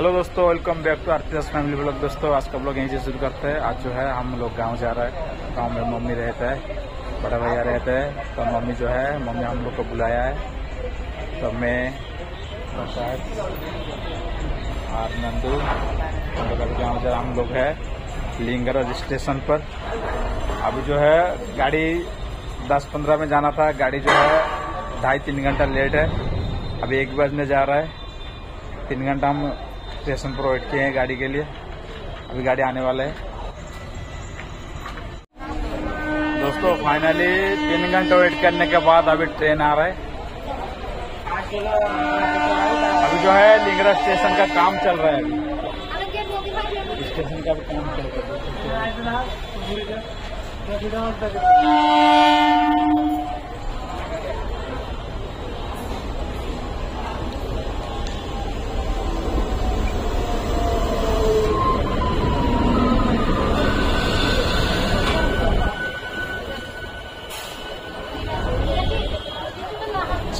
Hello दोस्तों welcome back to Aarti family blog दोस्तों। आज का ब्लॉग यहीं से शुरू करते हैं। आज जो है, हम लोग गाँव जा रहे हैं। गाँव में मम्मी रहता है, बड़ा भैया रहता है। तो मम्मी जो है, मम्मी हम लोग को बुलाया है। तो मैं और नंदू, हम गाँव जा, हम लोग है लिंगराज स्टेशन पर। अभी जो है, गाड़ी दस पंद्रह में जाना था। गाड़ी जो है, ढाई तीन घंटा लेट है। अभी एक बजने जा रहा है। तीन घंटा हम स्टेशन प्रोवाइड किए हैं गाड़ी के लिए। अभी गाड़ी आने वाला है। दोस्तों फाइनली तीन घंटे वेट करने के बाद अभी ट्रेन आ रहा है। अभी जो है लिंगरा स्टेशन का काम चल रहा है। अभी स्टेशन का भी काम चल रहा है।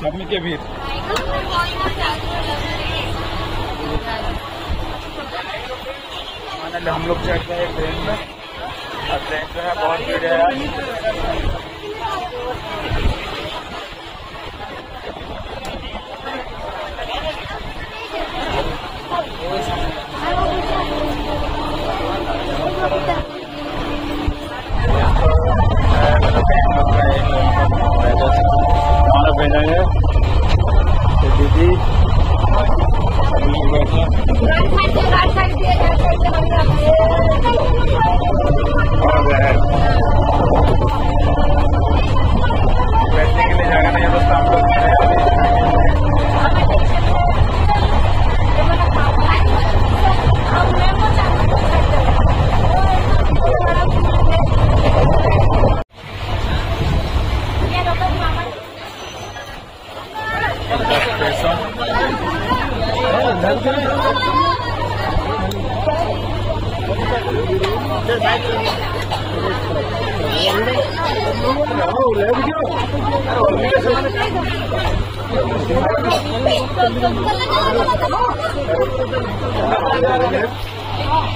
स्वामी के भी। हम लोग चढ़ गए ट्रेन में। और ट्रेन जो है बहुत भीड़ है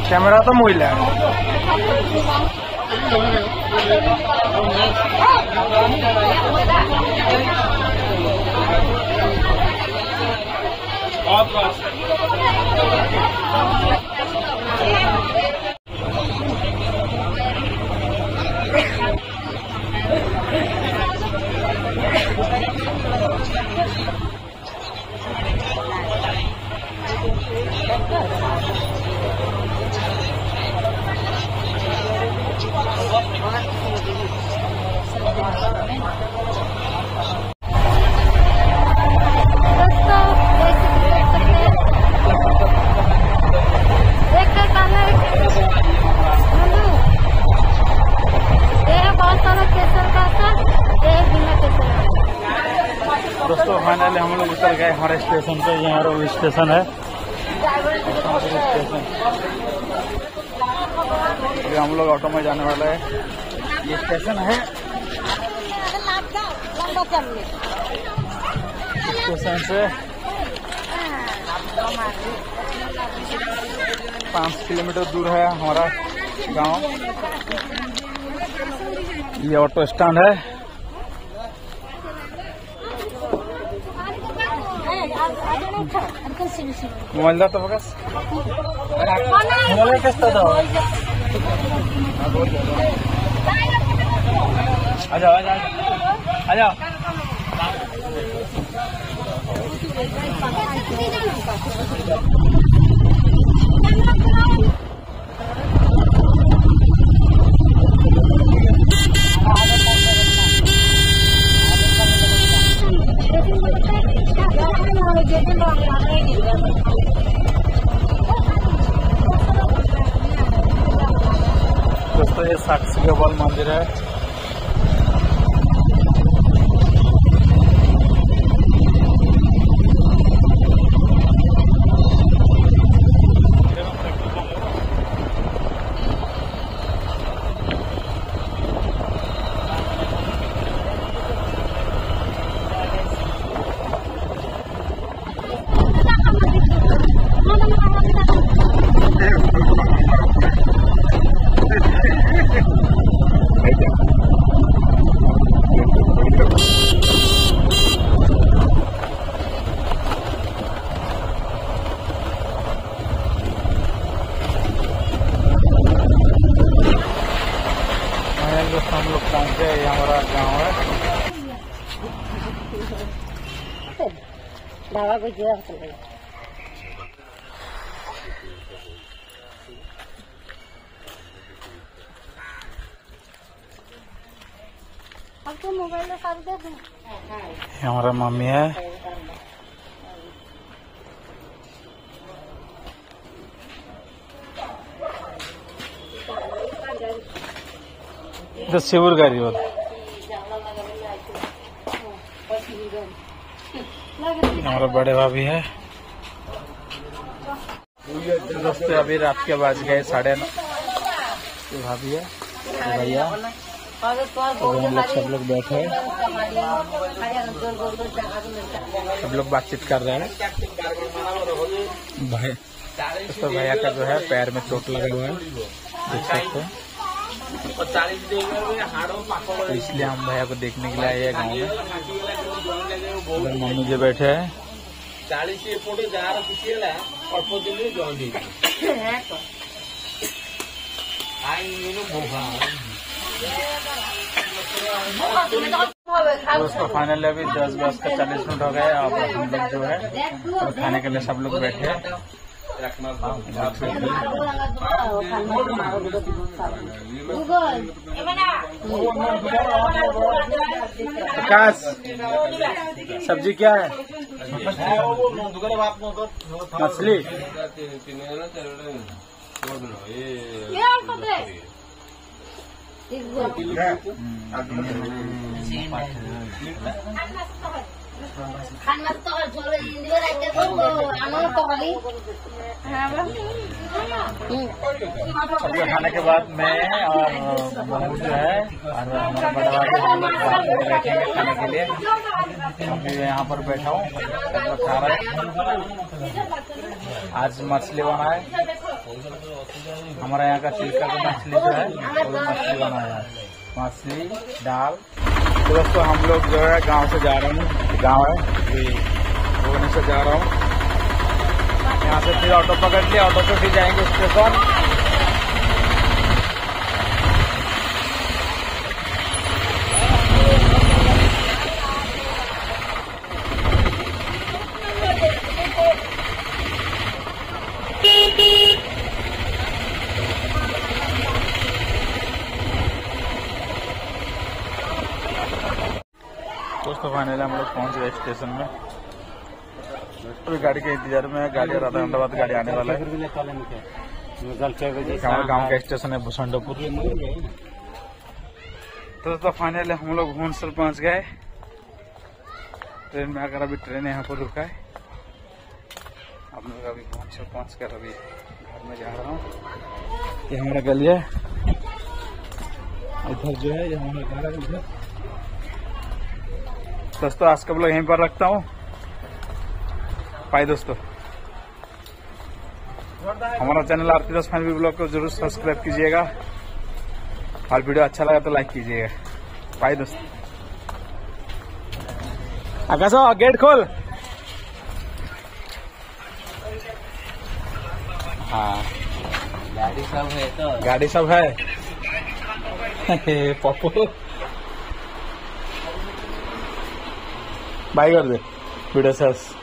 कैमरा तो मोबाइल है। आपका हमारे स्टेशन पे यहाँ रोड स्टेशन है। अभी हम लोग ऑटो में जाने वाले हैं। ये स्टेशन है। स्टेशन से पाँच किलोमीटर दूर है हमारा गाँव। ये ऑटो स्टैंड है। मोबाइल दा तो बस मोबाइल किस्त दो आ जाओ आ जाओ आ जाओ दोस्तों अब तो मोबाइल दे हमारा मम्मी है। तो शिवर गाड़ी वाला हमारा बड़े भाभी है। दोस्तों अभी रात के बज गए साढ़े नौ। भाभी है, भैया। तो हम लोग सब लोग बैठे हैं। सब लोग बातचीत कर रहे हैं। भाई तो भैया का जो है पैर में चोट लगा हुआ है। देख सकते हैं। तो इसलिए हम भैया को देखने के लिए आए हैं गाँव में। मम्मी जी बैठे हैं। ଚାଳିଶ ଏପଟେ ଯାହାର କିଛି ହେଲା ଅଳ୍ପ ଦିନରେ ଜଏଣ୍ଟ ହେଇଯିବ ଆଇନ ଭୋଗା दोस्तों फाइनली अभी दस बज का चालीस मिनट हो गए अब हम लोग जो है तो खाने के लिए सब लोग बैठे हैं देख सकते हैं। विकास सब्ज़ी क्या है सब्ज़ी खाने के बाद मैं और बहू जो है, और हमारा बड़ा भाई खाने के लिए। यहाँ पर बैठा हूँ। खा रहे हैं आज मछली बना है हमारा यहाँ का चिल्का का मछली जो है मछली बनाया है। मछली, दाल। तो दोस्तों, हम लोग जो है, गाँव से जा रहे हैं। गाँव है। भुवनेश्वर जा रहा हूँ। यहाँ से फिर ऑटो पकड़ लिया ऑटो से फिर जाएँगे स्टेशन दोस्तों फाइनली हम लोग पहुँच गए स्टेशन में। अभी गाड़ी के इंतज़ार में गाड़ी और आधा घंटा बाद गाड़ी आने वाला है। हमारे गाँव का स्टेशन है भूसंडपुर तो दोस्तों फाइनली हम लोग भुवनेश्वर पहुँच गए। ट्रेन में आकर अभी ट्रेन यहाँ पर रुका है। हम लोग अभी भुवनेश्वर पहुँच कर अभी घर में जा रहा हूँ। ये हमारा गली है। इधर जो है ये हमारा घर है इधर। दोस्तों आज का ब्लॉग यहीं पर रखता हूँ। पाए दोस्तों। हमारा चैनल आरती दस फैमिली ब्लॉग को ज़रूर सब्सक्राइब कीजिएगा। और वीडियो अच्छा लगा तो लाइक कीजिएगा। पाए दोस्तों। आकाशो गेट खोल। हाँ। गाड़ी सब है तो। गाड़ी सब है पप्पू। बाय कर दे। Video sirs